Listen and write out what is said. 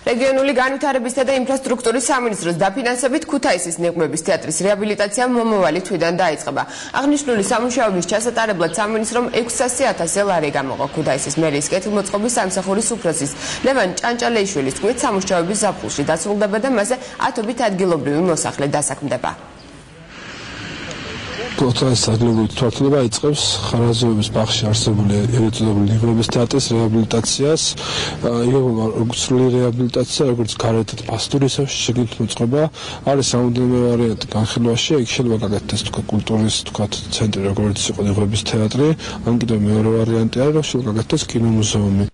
რეგიონული განვითარებისა და ინფრასტრუქტურის სამინისტროს დაფინანსებით ქუთაისის ნიღმების თეატრის რეაბილიტაცია მომავალი თვიდან დაიწყება. აღნიშნული სამუშაოების ჩასატარებლად სამინისტრომ 600.000 ლარი გამოყო ქუთაისის მერიის კეთილმოწყობის სამსახურის უფროსის ლევან ჭანჭალეიშვილის თქმით სამუშაოების ზაფხულში დასრულდება და მასზე ათობით ადგილობრივი მოსახლე დასაქმდება. ქუთაისის ადგილობრივი თვალთლება იწყებს ხარაზოების ბაღში არსებული ეროვნული ნიღმების თეატრის რეაბილიტაციას. როგორც სრული რეაბილიტაცია, როგორც გარეთ პასტურის შეგით მოწყობა. არის სამუდამო ვარიანტი განხილვაში, იქ შეიძლება გაკეთდეს თქვა კულტურის თქვა ცენტრი, როგორც იყო ნიღმების თეატრი, ან კიდევ მეორე ვარიანტი არის, რომ შეიძლება გაკეთდეს კინომუზეუმი.